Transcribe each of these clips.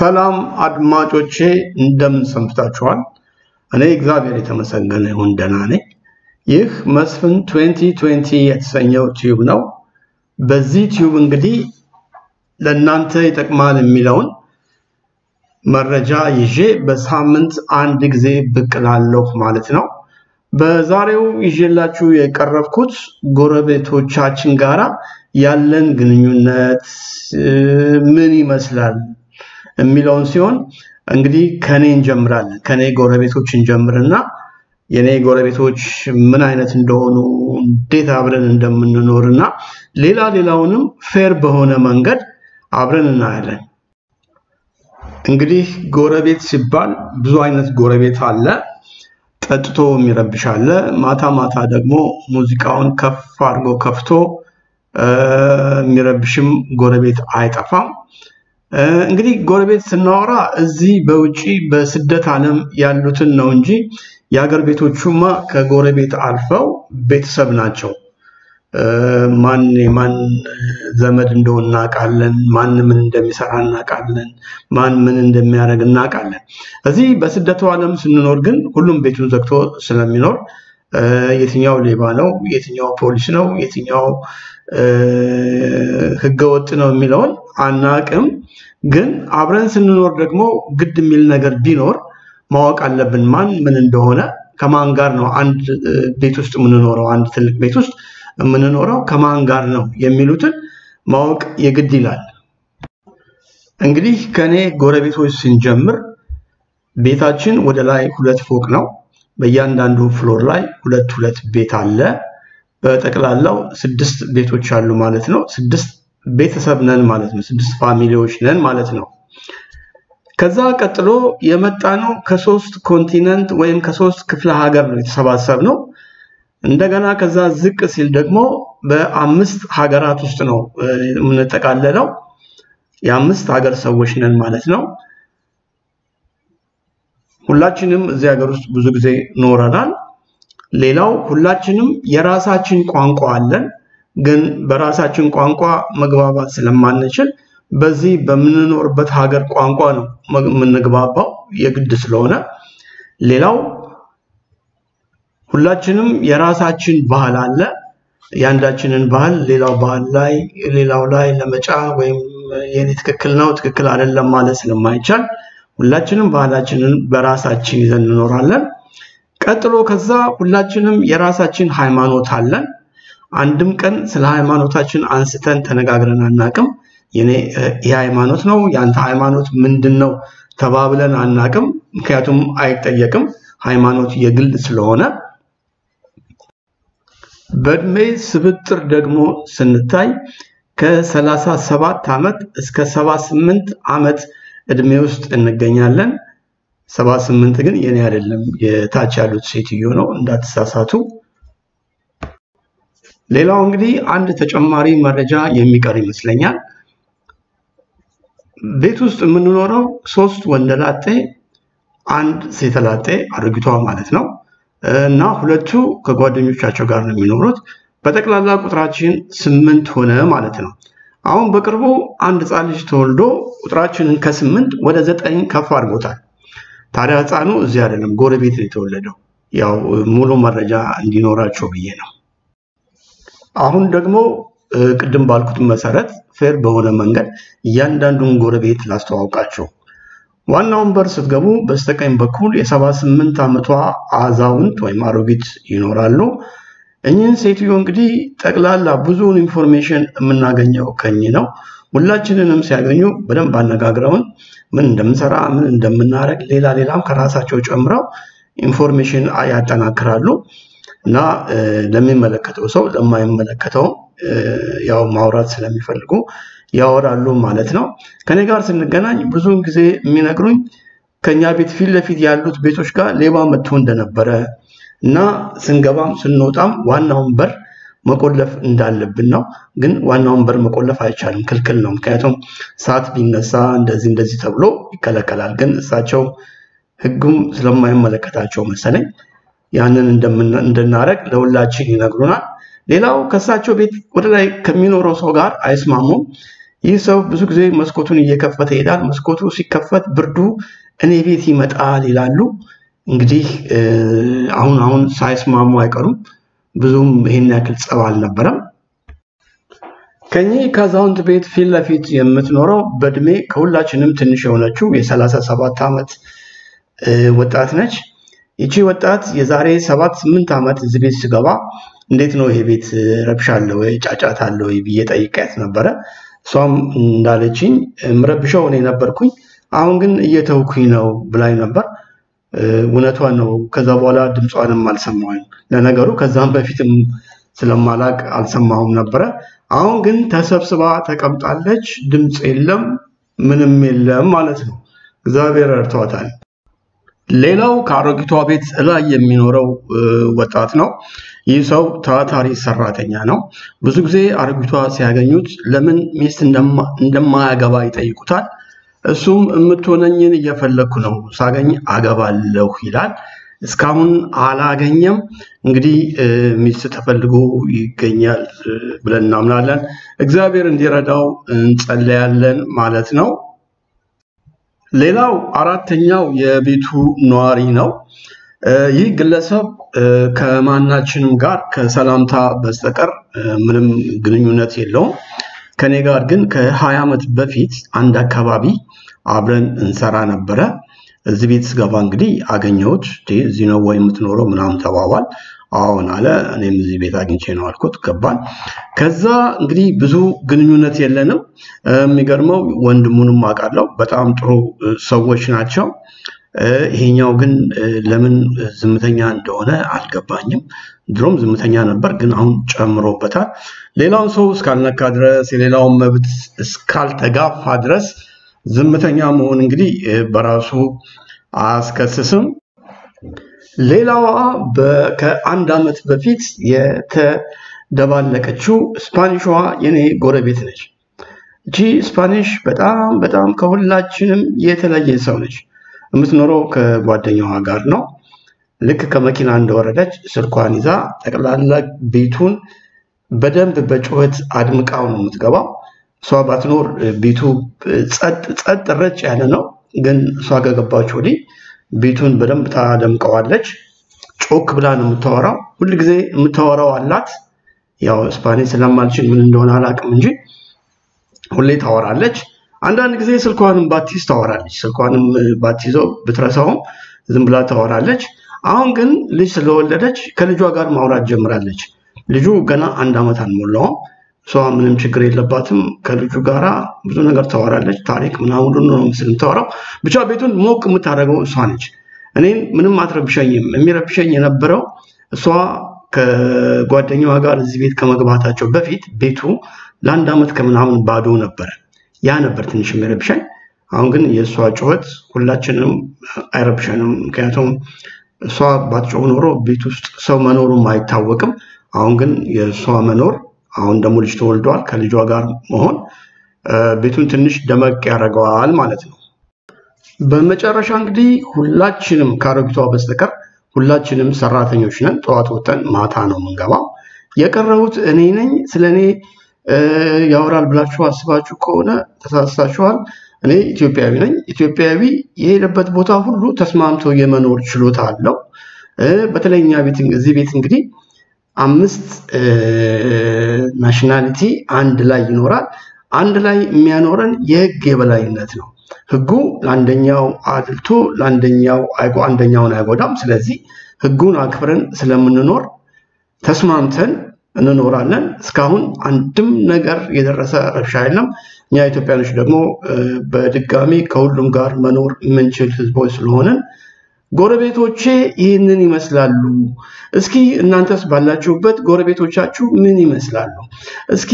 ሰላም አድማጮቼ እንደምን ሰንብታችኋል? እኔ እግዚአብሔር ይተመስገነ ይሁን ደህና ነኝ። ይህ መስፍን 2020 የተሰኘው tube ነው። በዚህ tube እንግዲህ ለእናንተ ይጠቅማል የሚለውን መረጃ ይዤ በሳምንት አንድ ጊዜ ብቅ እላለሁ ማለት ነው። በዛሬው ይዤላችሁ የቀረብኩት ጎረቤቶቻችን ጋራ ያለን ግንኙነት ምን ይመስላል የሚለውን ሲሆን እንግዲህ ከኔ እንጀምራለን። ከኔ ጎረቤቶች እንጀምርና የኔ ጎረቤቶች ምን አይነት እንደሆኑ እንዴት አብረን እንደምንኖርና ሌላ ሌላውንም ፌር በሆነ መንገድ አብረን እናያለን። እንግዲህ ጎረቤት ሲባል ብዙ አይነት ጎረቤት አለ። ጠጥቶ የሚረብሽ አለ። ማታ ማታ ደግሞ ሙዚቃውን ከፍ አድርጎ ከፍቶ የሚረብሽም ጎረቤት አይጠፋም። እንግዲህ ጎረቤት ስናወራ እዚህ በውጪ በስደት ዓለም ያሉትን ነው እንጂ የሀገር ቤቶቹማ ከጎረቤት አልፈው ቤተሰብ ናቸው። ማን የማን ዘመድ እንደሆነ እናውቃለን። ማን ምን እንደሚሰራ እናውቃለን። ማን ምን እንደሚያደርግ እናውቃለን። እዚህ በስደቱ ዓለም ስንኖር ግን ሁሉም ቤቱን ዘግቶ ስለሚኖር የትኛው ሌባ ነው፣ የትኛው ፖሊስ ነው፣ የትኛው ህገወጥ ነው የሚለውን አናቅም። ግን አብረን ስንኖር ደግሞ ግድ የሚል ነገር ቢኖር ማወቅ አለብን ማን ምን እንደሆነ፣ ከማን ጋር ነው አንድ ቤት ውስጥ የምንኖረው፣ አንድ ትልቅ ቤት ውስጥ የምንኖረው ከማን ጋር ነው የሚሉትን ማወቅ የግድ ይላል። እንግዲህ ከኔ ጎረቤቶች ስንጀምር ቤታችን ወደ ላይ ሁለት ፎቅ ነው። በእያንዳንዱ floor ላይ ሁለት ሁለት ቤት አለ። በጠቅላላው ስድስት ቤቶች አሉ ማለት ነው። ስድስት ቤተሰብ ነን ማለት ነው። ስድስት family ዎች ነን ማለት ነው። ከዛ ቀጥሎ የመጣ ነው ከሶስት continent ወይም ከሶስት ክፍለ ሀገር ነው የተሰባሰብነው። እንደገና ከዛ ዝቅ ሲል ደግሞ በአምስት ሀገራት ውስጥ ነው የምንጠቃለለው። የአምስት ሀገር ሰዎች ነን ማለት ነው። ሁላችንም እዚህ ሀገር ውስጥ ብዙ ጊዜ ኖረናል። ሌላው ሁላችንም የራሳችን ቋንቋ አለን። ግን በራሳችን ቋንቋ መግባባት ስለማንችል በዚህ በምንኖርበት ሀገር ቋንቋ ነው የምንግባባው የግድ ስለሆነ። ሌላው ሁላችንም የራሳችን ባህል አለ። የአንዳችንን ባህል ሌላው ባህል ላይ ሌላው ላይ ለመጫን ወይም የኔ ትክክል ነው ትክክል አይደለም ማለት ስለማይቻል ሁላችንም ባህላችንን በራሳችን ይዘን እንኖራለን። ቀጥሎ ከዛ ሁላችንም የራሳችን ሃይማኖት አለን። አንድም ቀን ስለ ሃይማኖታችን አንስተን ተነጋግረን አናቅም። የኔ ሃይማኖት ነው የአንተ ሃይማኖት ምንድን ነው ተባብለን አናቅም። ምክንያቱም አይጠየቅም። ሃይማኖት የግል ስለሆነ በእድሜ ስብጥር ደግሞ ስንታይ ከሰላሳ ሰባት ዓመት እስከ ሰባ ስምንት ዓመት እድሜ ውስጥ እንገኛለን። ሰባ ስምንት ግን የኔ አይደለም የታች ያሉት ሴትዮ ነው እንዳትሳሳቱ። ሌላው እንግዲህ አንድ ተጨማሪ መረጃ የሚቀር ይመስለኛል። ቤት ውስጥ የምንኖረው ሶስት ወንደላጤ፣ አንድ ሴተላጤ አሮጊቷ ማለት ነው እና ሁለቱ ከጓደኞቻቸው ጋር ነው የሚኖሩት። በጠቅላላ ቁጥራችን ስምንት ሆነ ማለት ነው። አሁን በቅርቡ አንድ ህፃን ልጅ ተወልዶ ቁጥራችንን ከስምንት ወደ ዘጠኝ ከፍ አድርጎታል። ታዲያ ህፃኑ እዚህ አይደለም ጎረቤት ነው የተወለደው። ያው ሙሉ መረጃ እንዲኖራቸው ብዬ ነው። አሁን ደግሞ ቅድም ባልኩት መሰረት fair በሆነ መንገድ እያንዳንዱን ጎረቤት ላስተዋውቃቸው። ዋናውን በር ስትገቡ በስተቀኝ በኩል የሰባ ስምንት ዓመቷ አዛውንት ወይም አሮጊት ይኖራሉ። እኚህን ሴትዮ እንግዲህ ጠቅላላ ብዙውን information የምናገኘው ከእኚህ ነው። ሁላችንንም ሲያገኙ በደንብ አነጋግረውን ምን እንደምንሰራ ምን እንደምናደርግ ሌላ ሌላም ከራሳቸው ጨምረው information ያጠናክራሉ እና ለሚመለከተው ሰው ለማይመለከተው ያው ማውራት ስለሚፈልጉ ያወራሉ ማለት ነው። ከኔ ጋር ስንገናኝ ብዙውን ጊዜ የሚነግሩኝ ከኛ ቤት ፊት ለፊት ያሉት ቤቶች ጋር ሌባ መጥቶ እንደነበረ እና ስንገባም ስንወጣም ዋናውን በር መቆለፍ እንዳለብን ነው። ግን ዋናውን በር መቆለፍ አይቻልም፣ ክልክል ነው። ምክንያቱም ሰዓት ቢነሳ እንደዚህ እንደዚህ ተብሎ ይከለከላል። ግን እሳቸው ሕጉም ስለማይመለከታቸው መሰለኝ ያንን እንድናደርግ ለሁላችን ይነግሩናል። ሌላው ከእሳቸው ቤት ወደ ላይ ከሚኖረው ሰው ጋር አይስማሙም። ይህ ሰው ብዙ ጊዜ መስኮቱን እየከፈተ ይሄዳል። መስኮቱ ሲከፈት ብርዱ እኔ ቤት ይመጣል ይላሉ። እንግዲህ አሁን አሁን ሳይስማሙ አይቀሩም። ብዙም ይህን ያክል ጸብ አልነበረም። ከኚህ ከአዛውንት ቤት ፊት ለፊት የምትኖረው በእድሜ ከሁላችንም ትንሽ የሆነችው የሰላሳ ሰባት ዓመት ወጣት ነች። ይቺ ወጣት የዛሬ ሰባት ስምንት ዓመት እዚህ ቤት ስገባ እንዴት ነው ይሄ ቤት ረብሻ አለ ወይ ጫጫት አለ ወይ ብዬ ጠይቄያት ነበረ። እሷም እንዳለችኝ ምረብሸው እኔ ነበርኩኝ፣ አሁን ግን እየተውኩኝ ነው ብላኝ ነበር። እውነቷን ነው። ከዛ በኋላ ድምጿንም አልሰማሁም። ለነገሩ ከዛም በፊትም ስለማላቅ አልሰማሁም ነበረ። አሁን ግን ተሰብስባ ተቀምጣለች። ድምፅ የለም፣ ምንም የለም ማለት ነው። እግዚአብሔር ረድቷታል። ሌላው ከአሮጊቷ ቤት ላይ የሚኖረው ወጣት ነው። ይህ ሰው ታታሪ ሰራተኛ ነው። ብዙ ጊዜ አሮጊቷ ሲያገኙት ለምን ሚስት እንደማያገባ ይጠይቁታል። እሱም የምትሆነኝን እየፈለግኩ ነው፣ ሳገኝ አገባለሁ ይላል። እስካሁን አላገኘም። እንግዲህ ሚስት ተፈልጎ ይገኛል ብለን እናምናለን። እግዚአብሔር እንዲረዳው እንጸለያለን ማለት ነው። ሌላው አራተኛው የቤቱ ነዋሪ ነው። ይህ ግለሰብ ከማናችንም ጋር ከሰላምታ በስተቀር ምንም ግንኙነት የለውም። ከኔ ጋር ግን ከሀያ ዓመት በፊት አንድ አካባቢ አብረን እንሰራ ነበረ። እዚህ ቤት ስገባ እንግዲህ አገኘሁት። እዚህ ነው ወይ የምትኖረው ምናምን ተባባል። አዎን አለ። እኔም እዚህ ቤት አግኝቼ ነው አልኩት። ገባን። ከዛ እንግዲህ ብዙ ግንኙነት የለንም። የሚገርመው ወንድሙንም አውቃለሁ። በጣም ጥሩ ሰዎች ናቸው። ይሄኛው ግን ለምን ዝምተኛ እንደሆነ አልገባኝም። ድሮም ዝምተኛ ነበር፣ ግን አሁን ጨምሮበታል። ሌላውን ሰው እስካልነካ ድረስ የሌላውን መብት እስካልተጋፋ ድረስ ዝምተኛ መሆን እንግዲህ በራሱ አያስከስስም። ሌላዋ ከአንድ ዓመት በፊት የተደባለቀችው ስፓኒሿ የኔ ጎረቤት ነች። እቺ ስፓኒሽ በጣም በጣም ከሁላችንም የተለየ ሰው ነች። የምትኖረው ከጓደኛዋ ጋር ነው። ልክ ከመኪና እንደወረደች ስልኳን ይዛ ጠቅላላ ቤቱን በደንብ በጩኸት አድምቃው ነው የምትገባው። እሷ ባትኖር ቤቱ ጸጥ ረጭ ያለ ነው። ግን እሷ ከገባች ወዲህ ቤቱን በደንብ ታደምቀዋለች። ጮክ ብላ ነው የምታወራው። ሁል ጊዜ የምታወራው አላት። ያው ስፓኒሽ ስለማልችል ምን እንደሆነ አላውቅም እንጂ ሁሌ ታወራለች። አንዳንድ ጊዜ ስልኳንም ባትይዝ ታወራለች። ስልኳንም ባትይዘው ብትረሳውም ዝም ብላ ታወራለች። አሁን ግን ልጅ ስለወለደች ከልጇ ጋር ማውራት ጀምራለች። ልጁ ገና አንድ ዓመት አልሞላውም። እሷ ምንም ችግር የለባትም። ከልጁ ጋራ ብዙ ነገር ታወራለች። ታሪክ ምናምን ነው ምስል የምታወራው። ብቻ ቤቱን ሞቅ የምታደርገው እሷ ነች። እኔን ምንም አትረብሸኝም። የሚረብሸኝ የነበረው እሷ ከጓደኛዋ ጋር እዚህ ቤት ከመግባታቸው በፊት ቤቱ ለአንድ ዓመት ከምናምን ባዶ ነበረ። ያ ነበር ትንሽ የሚረብሸኝ። አሁን ግን የእሷ ጩኸት ሁላችንም አይረብሸንም። ምክንያቱም እሷ ባትጮህ ኖሮ ቤት ውስጥ ሰው መኖሩም አይታወቅም። አሁን ግን የእሷ መኖር አሁን ደግሞ ልጅ ተወልደዋል። ከልጇ ጋር መሆን ቤቱን ትንሽ ደመቅ ያደርገዋል ማለት ነው። በመጨረሻ እንግዲህ ሁላችንም ከአሮጊቷ በስተቀር ሁላችንም ሰራተኞች ነን። ጠዋት ወጥተን ማታ ነው የምንገባው። የቀረሁት እኔ ነኝ። ስለ እኔ ያወራል ብላችሁ አስባችሁ ከሆነ ተሳስታችኋል። እኔ ኢትዮጵያዊ ነኝ። ኢትዮጵያዊ የሄደበት ቦታ ሁሉ ተስማምቶ የመኖር ችሎታ አለው። በተለይ እኛ ቤት እዚህ ቤት እንግዲህ አምስት ናሽናሊቲ አንድ ላይ ይኖራል። አንድ ላይ የሚያኖረን የህግ የበላይነት ነው። ህጉ ለአንደኛው አድልቶ ለአንደኛው አንደኛውን አይጎዳም። ስለዚህ ህጉን አክብረን ስለምንኖር ተስማምተን እንኖራለን። እስካሁን አንድም ነገር የደረሰ ረብሻ የለም። እኛ ኢትዮጵያኖች ደግሞ በድጋሚ ከሁሉም ጋር መኖር የምንችል ህዝቦች ስለሆንን ጎረቤቶቼ ይህንን ይመስላሉ። እስኪ እናንተስ ባላችሁበት ጎረቤቶቻችሁ ምን ይመስላሉ? እስኪ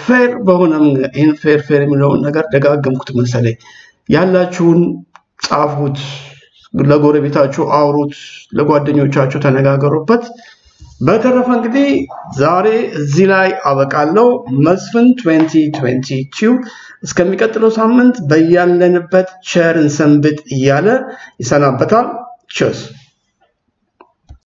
fair በሆነ ይህን fair fair የሚለውን ነገር ደጋገምኩት መሰለኝ። ያላችሁን ጻፉት፣ ለጎረቤታችሁ አውሩት፣ ለጓደኞቻችሁ ተነጋገሩበት። በተረፈ እንግዲህ ዛሬ እዚህ ላይ አበቃለሁ። መስፍን 2022 እስከሚቀጥለው ሳምንት በያለንበት ቸርን ሰንብት እያለ ይሰናበታል። ቸስ